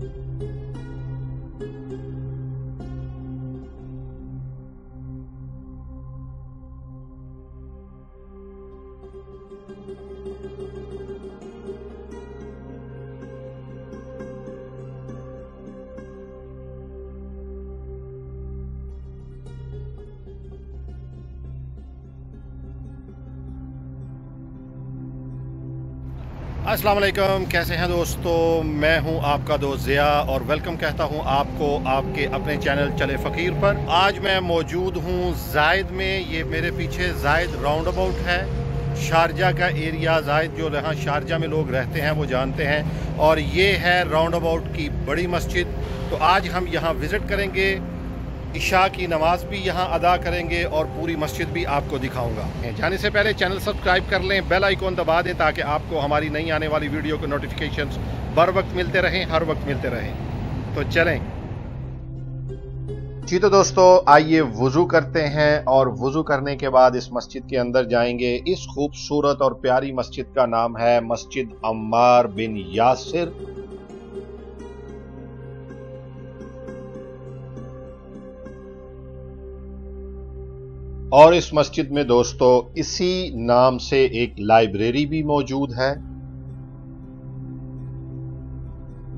うん。السلام علیکم، کیسے ہیں دوستو؟ میں ہوں آپ کا دوست ضیاء اور ویلکم کہتا ہوں آپ کو، آپ کے اپنے چینل چلے فقیر پر۔ آج میں موجود ہوں زائد میں، یہ میرے پیچھے زائد راؤنڈ اباؤٹ ہے۔ شارجہ کا ایریا زائد جو یہاں شارجہ میں لوگ رہتے ہیں، وہ جانتے ہیں۔ اور یہ ہے راؤنڈ اباؤٹ کی بڑی مسجد۔ تو آج ہم یہاں وزٹ کریں گے۔ عشاء کی نماز بھی یہاں ادا کریں گے اور پوری مسجد بھی آپ کو دکھاؤں گا۔ جانے سے پہلے چینل سبسکرائب کر لیں، بیل آئیکن دبا دیں تاکہ آپ کو ہماری نئی آنے والی ویڈیو کے نوٹیفیکیشنز بر وقت ملتے رہیں، ہر وقت ملتے رہیں۔ تو چلیں۔ جی تو دوستو، آئیے وضو کرتے ہیں اور وضو کرنے کے بعد اس مسجد کے اندر جائیں گے۔ اس خوبصورت اور پیاری مسجد کا نام ہے مسجد عمار بن یاسر۔ اور اس مسجد میں دوستو، اسی نام سے ایک لائبریری بھی موجود ہے۔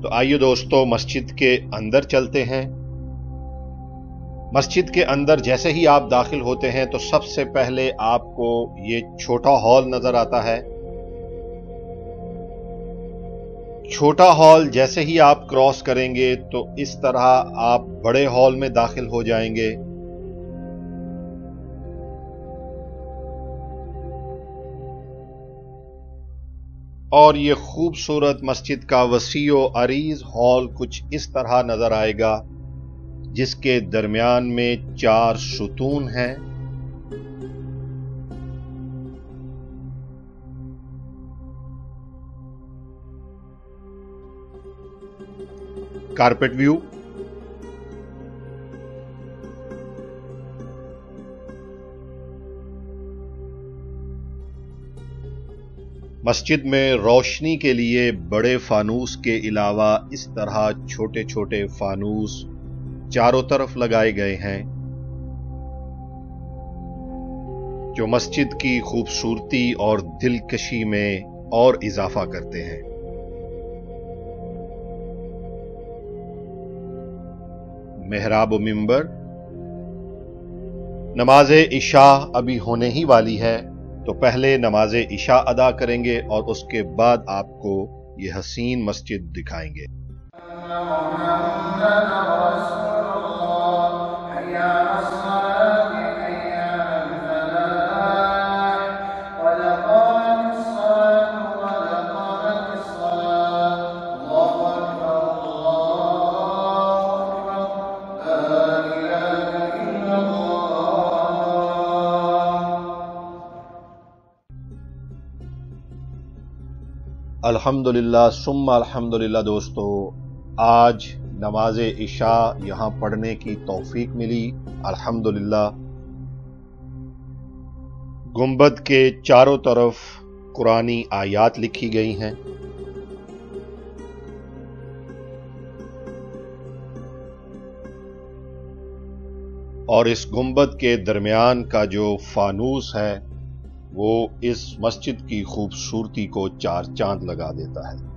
تو آئیے دوستو، مسجد کے اندر چلتے ہیں۔ مسجد کے اندر جیسے ہی آپ داخل ہوتے ہیں، تو سب سے پہلے آپ کو یہ چھوٹا ہال نظر آتا ہے۔ چھوٹا ہال جیسے ہی آپ کراس کریں گے، تو اس طرح آپ بڑے ہال میں داخل ہو جائیں گے۔ اور یہ خوبصورت مسجد کا وسیع و عریض ہال کچھ اس طرح نظر آئے گا، جس کے درمیان میں چار ستون ہیں۔ کارپٹ ویو مسجد میں روشنی کے لیے بڑے فانوس کے علاوہ اس طرح چھوٹے چھوٹے فانوس چاروں طرف لگائے گئے ہیں۔ جو مسجد کی خوبصورتی اور دلکشی میں اور اضافہ کرتے ہیں۔ محراب و ممبر نماز عشاء ابھی ہونے ہی والی ہے۔ تو پہلے نماز عشاء ادا کریں گے اور اس کے بعد آپ کو یہ حسین مسجد دکھائیں گے۔ الحمد للہ سم الحمد للہ دوستو، آج نماز عشاء یہاں پڑھنے کی توفیق ملی۔ الحمد گنبد کے چاروں طرف قرآن آیات لکھی گئی ہیں۔ اور اس گنبد کے درمیان کا جو فانوس ہے وہ اس مسجد کی خوبصورتی کو چار چاند لگا دیتا ہے۔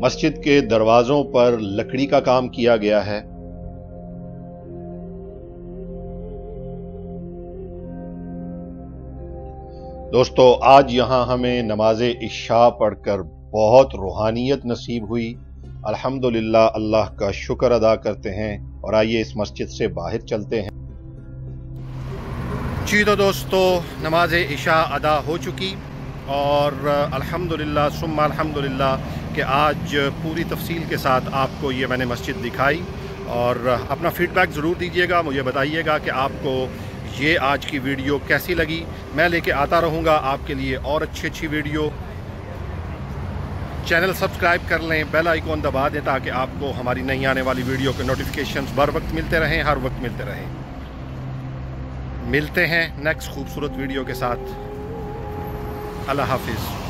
مسجد کے دروازوں پر لکڑی کا کام کیا گیا ہے۔ دوستو، آج یہاں ہمیں نماز عشاء پڑھ کر بہت روحانیت نصیب ہوئی۔ الحمدللہ، اللہ کا شکر ادا کرتے ہیں۔ اور آئیے اس مسجد سے باہر چلتے ہیں۔ جی تو دوستو، نماز عشاء ادا ہو چکی۔ اور الحمدللہ، ثم الحمدللہ کہ آج پوری تفصیل کے ساتھ آپ کو یہ میں نے مسجد دکھائی۔ اور اپنا فیڈ بیک ضرور دیجیے گا، مجھے بتائیے گا کہ آپ کو یہ آج کی ویڈیو کیسی لگی؟ میں لے کے آتا رہوں گا آپ کے لیے اور اچھی اچھی ویڈیو۔ چینل سبسکرائب کر لیں، بیل آئیکن دبا دیں تاکہ آپ کو ہماری نئی آنے والی ویڈیو کے نوٹفکیشنز بر وقت ملتے رہیں، ہر وقت ملتے رہیں۔ ملتے ہیں نیکسٹ خوبصورت ویڈیو کے ساتھ۔ اللہ حافظ۔